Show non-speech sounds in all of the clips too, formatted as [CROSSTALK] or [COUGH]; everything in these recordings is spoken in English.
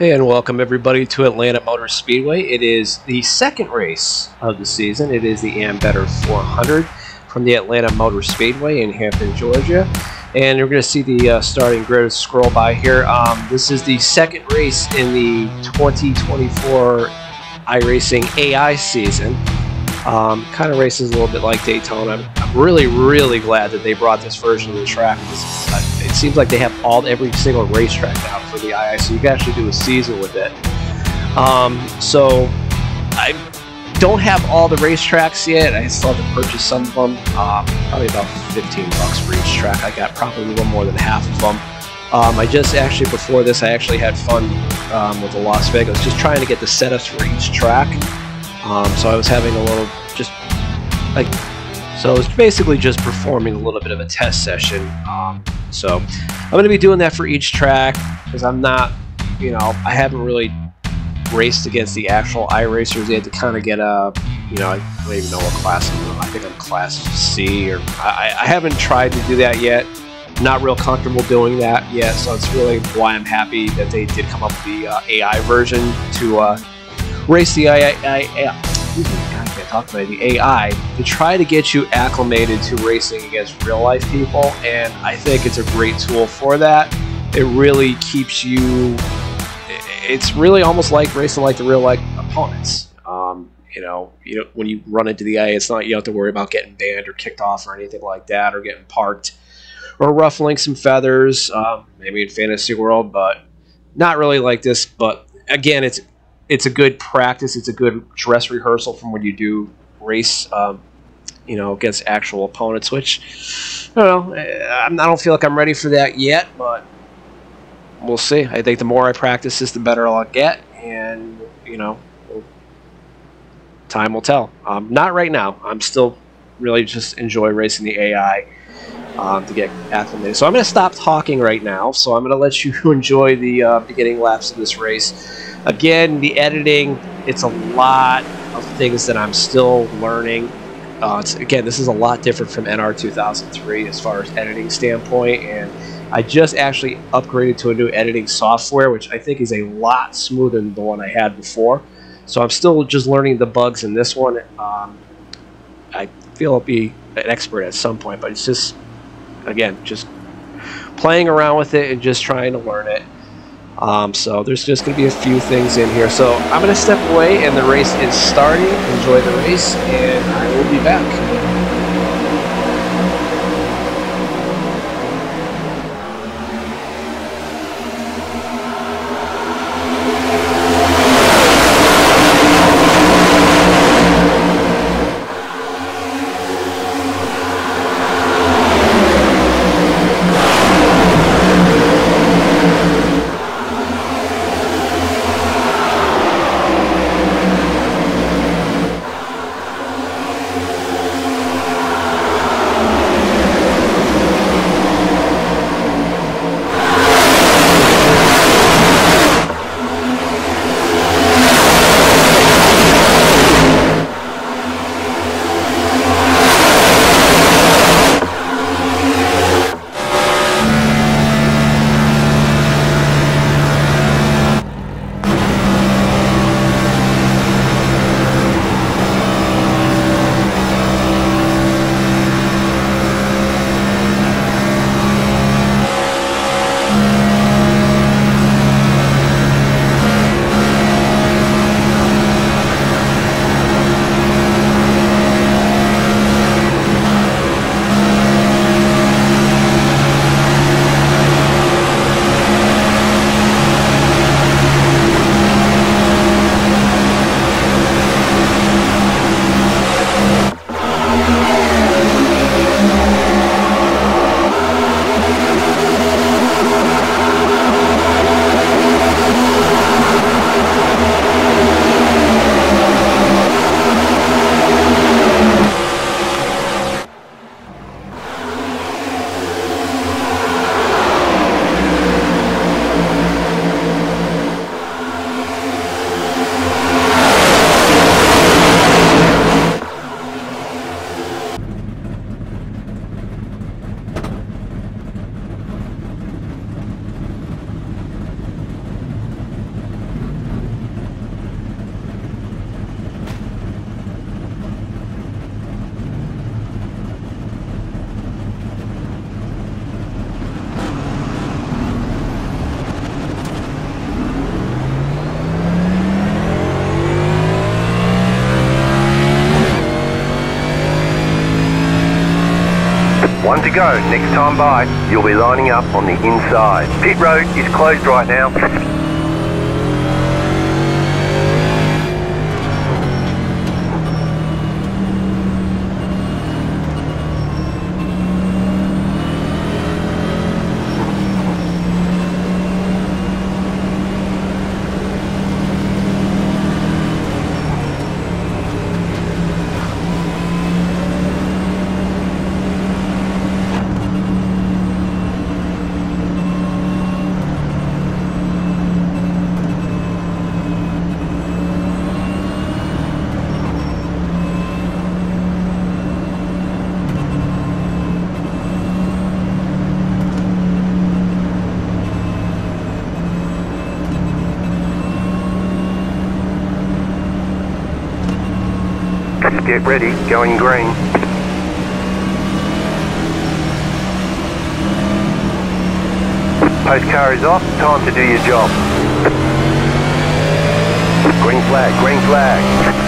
Hey, and welcome everybody to Atlanta Motor Speedway. It is the second race of the season. It is the Ambetter 400 from the Atlanta Motor Speedway in Hampton, Georgia. And you're going to see the uh, starting grid scroll by here. Um, this is the second race in the 2024 iRacing AI season. Um, kind of races a little bit like Daytona. I'm, really, really glad that they brought this version of the track. Uh, it seems like they have all every single racetrack now for the AI, so you can actually do a season with it. Um, so I don't have all the racetracks yet. I still have to purchase some of them. Um, probably about 15 bucks for each track. I got probably a little more than half of them. Um, I just actually before this, I actually had fun um, with the Las Vegas, just trying to get the setups for each track. Um, so I was having a little, just like, so it's basically just performing a little bit of a test session. Um, so I'm going to be doing that for each track because I'm not, you know, I haven't really raced against the actual iRacers. They had to kind of get a, you know, I don't even know what class I'm in. I think I'm class C or I, I haven't tried to do that yet. Not real comfortable doing that yet, so it's really why I'm happy that they did come up with the uh, AI version to uh, race the AI, AI, can't talk about the AI to try to get you acclimated to racing against real life people, and I think it's a great tool for that. It really keeps you. It's really almost like racing like the real life opponents. Um, you know, you know, when you run into the AI, it's not you have to worry about getting banned or kicked off or anything like that, or getting parked, or ruffling some feathers. Um, maybe in fantasy world, but not really like this. But again, it's it's a good practice. It's a good dress rehearsal from when you do race, um, you know, against actual opponents. Which I don't know. Eh, I don't feel like I'm ready for that yet, but we'll see. I think the more I practice this, the better I'll get, and you know, time will tell. Um, not right now. I'm still really just enjoy racing the AI. Um, to get acclimated. So I'm going to stop talking right now. So I'm going to let you [LAUGHS] enjoy the uh, beginning laps of this race. Again, the editing, it's a lot of things that I'm still learning. Uh, again, this is a lot different from NR 2003 as far as editing standpoint, and I just actually upgraded to a new editing software, which I think is a lot smoother than the one I had before. So I'm still just learning the bugs in this one. Um, I feel I'll be an expert at some point, but it's just, again, just playing around with it and just trying to learn it. Um, so there's just going to be a few things in here. So I'm going to step away and the race is starting. Enjoy the race and I will be back. To go. Next time by, you'll be lining up on the inside. Pit road is closed right now. Get ready, going green. Post car is off, time to do your job. Green flag, green flag.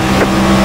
Thank you.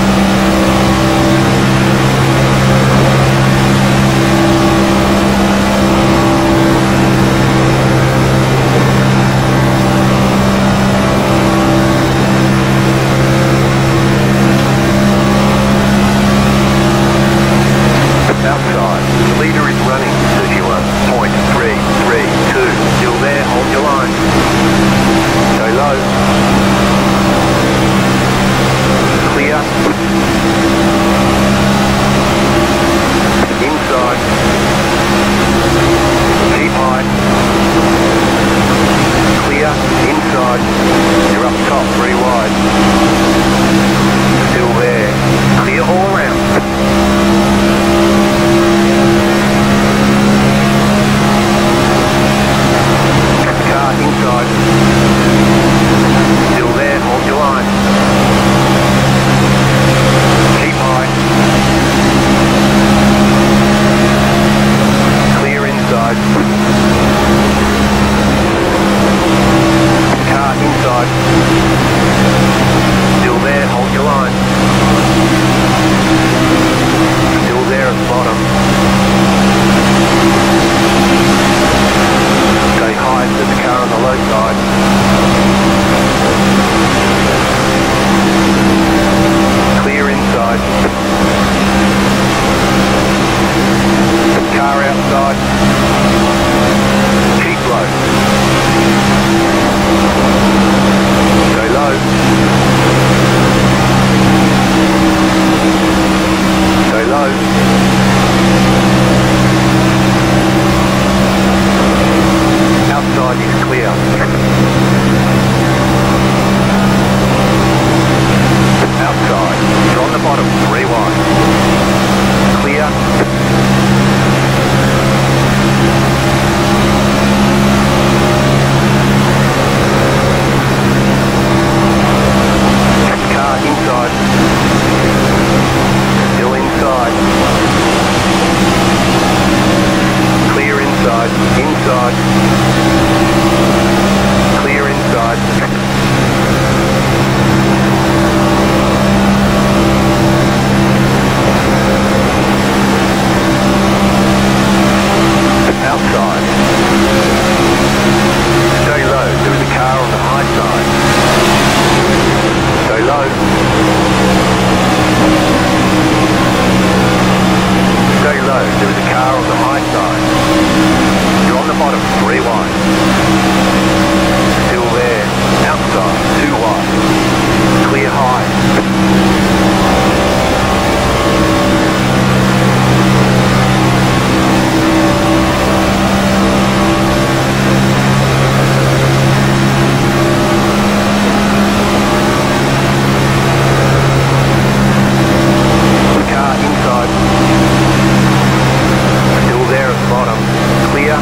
clear.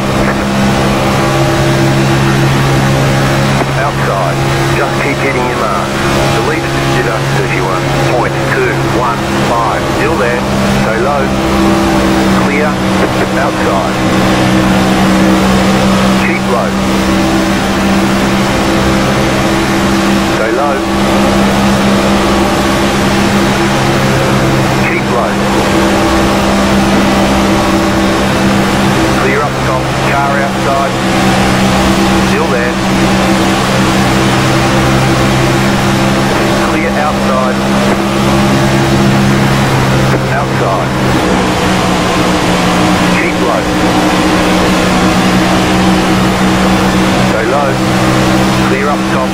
Outside, just keep hitting your mark. The lead jitter says you are 0.215. Still there, Stay low. Clear, outside. Keep low. Stay low. car outside. Still there. Clear outside. Outside. Keep low. Go low. Clear up top.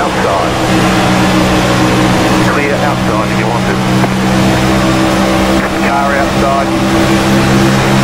Outside outside if you want to. Car outside.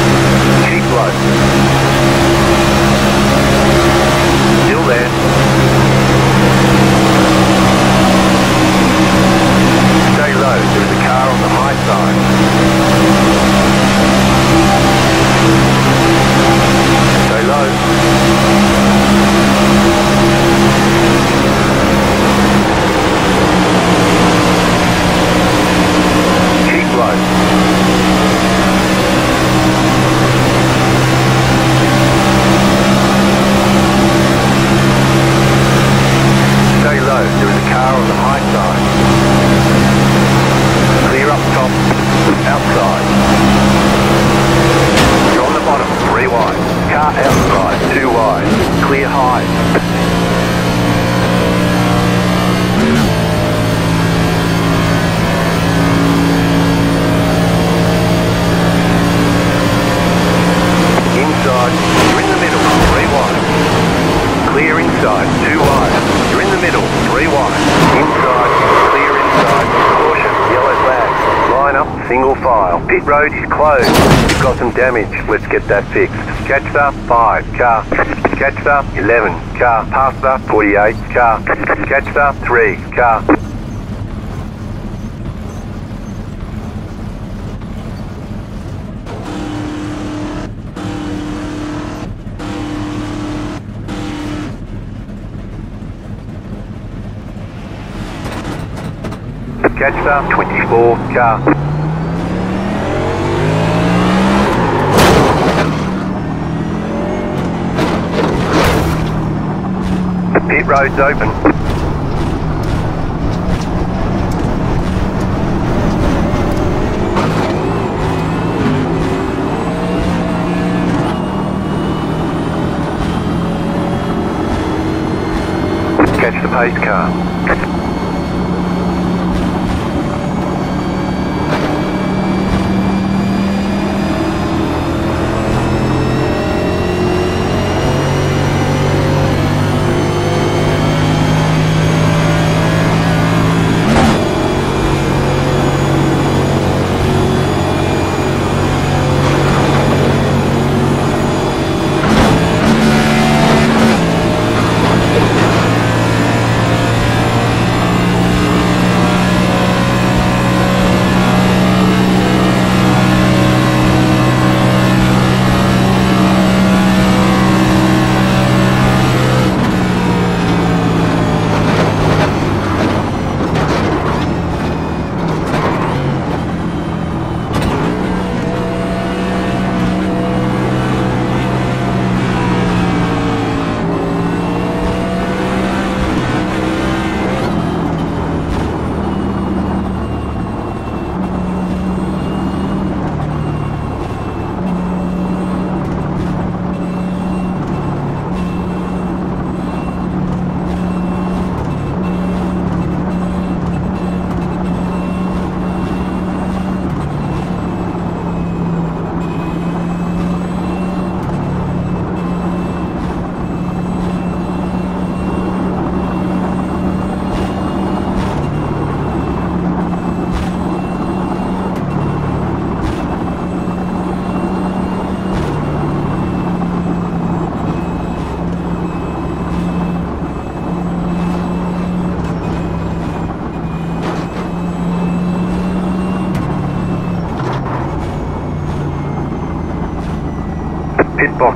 Single file. Pit road is closed. You've got some damage. Let's get that fixed. Catch the 5. Car. Catch the 11. Car. Pass the 48. Car. Catch the 3. Car. Catch the 24. Car. Pit road's open. Catch the pace car.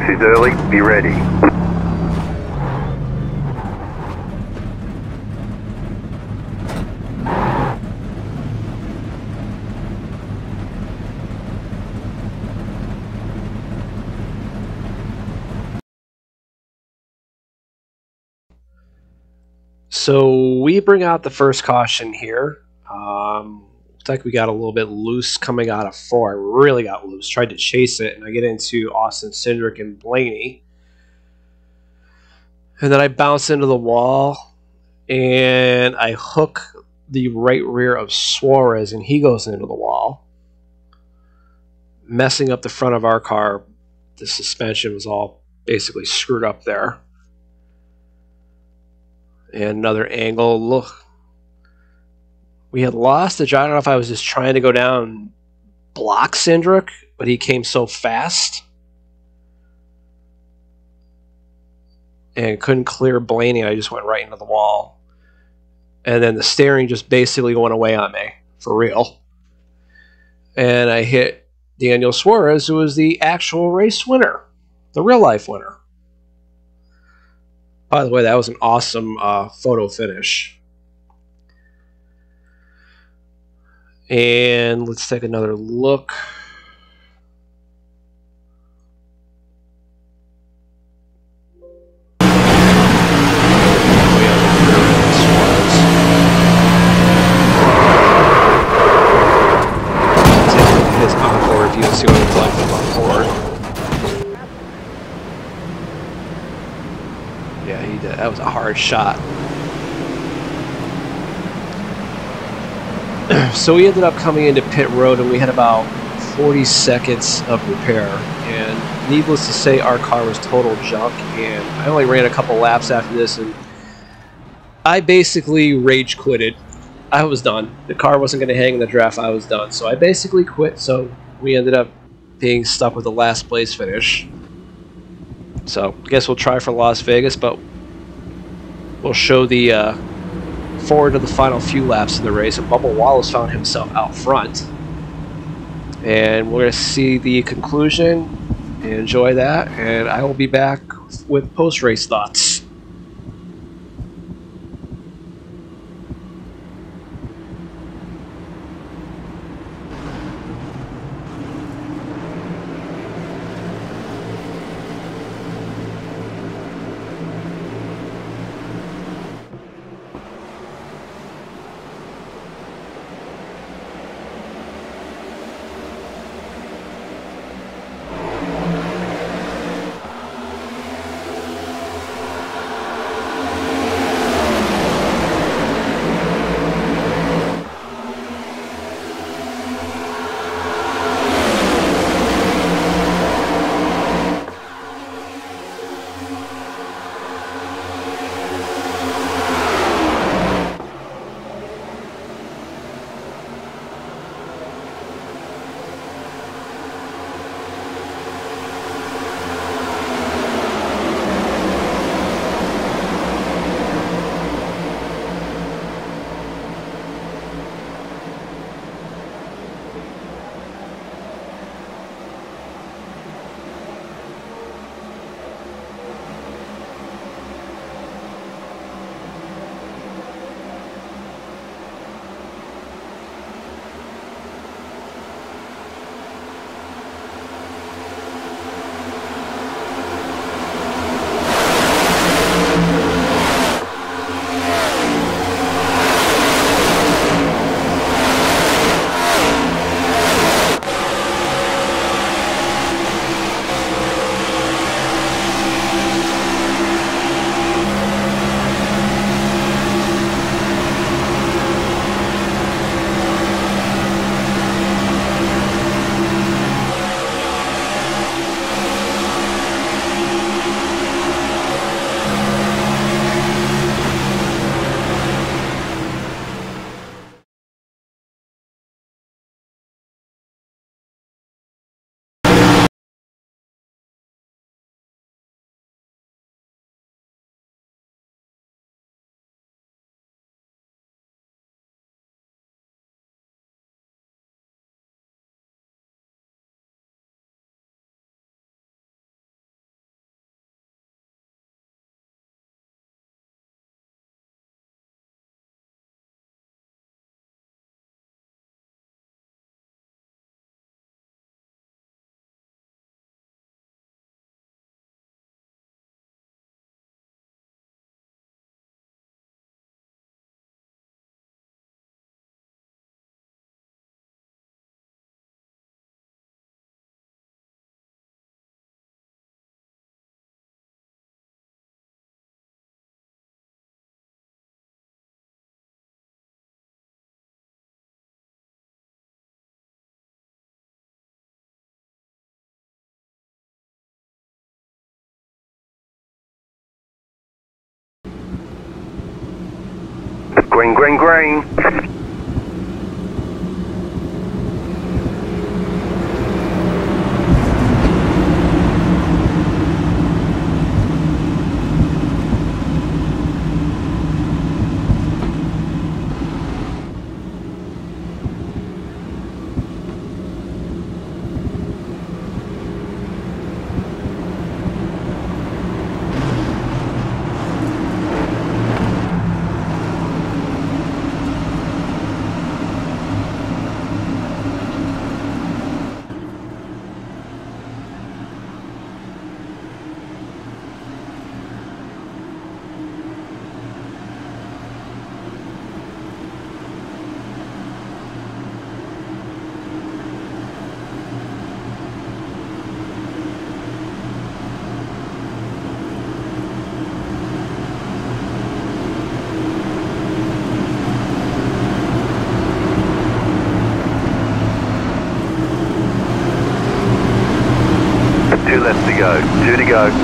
Is early. Be ready. So we bring out the first caution here. Like we got a little bit loose coming out of four. I really got loose. Tried to chase it, and I get into Austin Cindric and Blaney. And then I bounce into the wall, and I hook the right rear of Suarez, and he goes into the wall, messing up the front of our car. The suspension was all basically screwed up there and another angle. Look, we had lost the. I don't know if I was just trying to go down block Cindric, but he came so fast and couldn't clear Blaney. I just went right into the wall, and then the steering just basically went away on me for real. And I hit Daniel Suarez, who was the actual race winner, the real life winner. By the way, that was an awesome uh, photo finish. And let's take another look. Yeah, he did. That was a hard shot. So we ended up coming into pit road and we had about 40 seconds of repair. And needless to say, our car was total junk. And I only ran a couple laps after this and I basically rage quitted. I was done. The car wasn't going to hang in the draft. I was done. So I basically quit. So we ended up being stuck with the last place finish. So I guess we'll try for Las Vegas, but we'll show the uh, forward to the final few laps of the race. And Bubba Wallace found himself out front. And we're going to see the conclusion enjoy that. And I will be back with post race thoughts. Green, green, green. Two left to go. Two to go.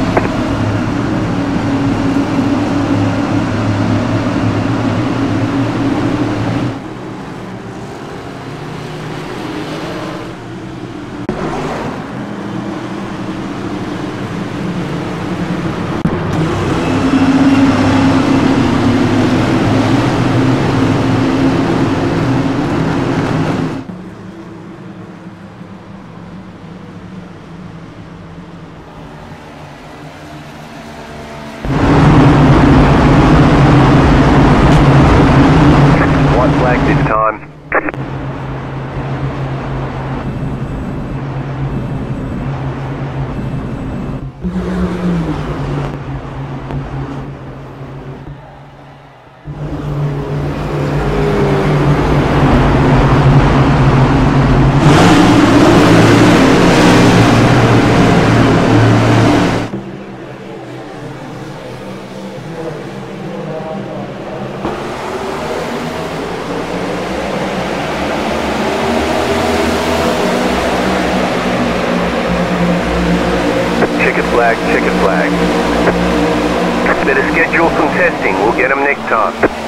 We'll get him nicked off.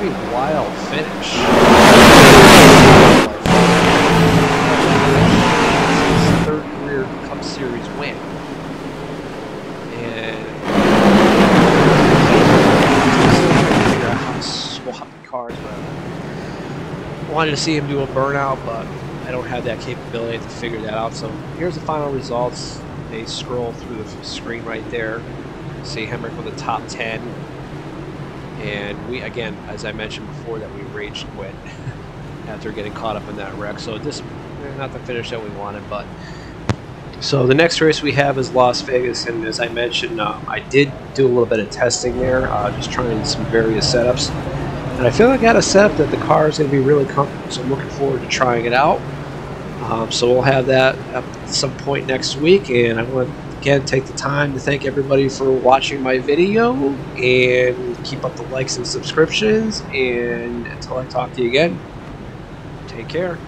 Pretty wild finish. Third career Cup Series win. And figure out how to swap cars, but I wanted to see him do a burnout, but I don't have that capability to figure that out. So here's the final results. They scroll through the screen right there see Hemric with the top 10. And we, again, as I mentioned before, that we rage quit [LAUGHS] after getting caught up in that wreck. So this, not the finish that we wanted, but. So the next race we have is Las Vegas, and as I mentioned, um, I did do a little bit of testing there, uh, just trying some various setups. And I feel like I got a setup that the car is going to be really comfortable, so I'm looking forward to trying it out. Um, so we'll have that at some point next week, and I want to again take the time to thank everybody for watching my video and keep up the likes and subscriptions and until i talk to you again take care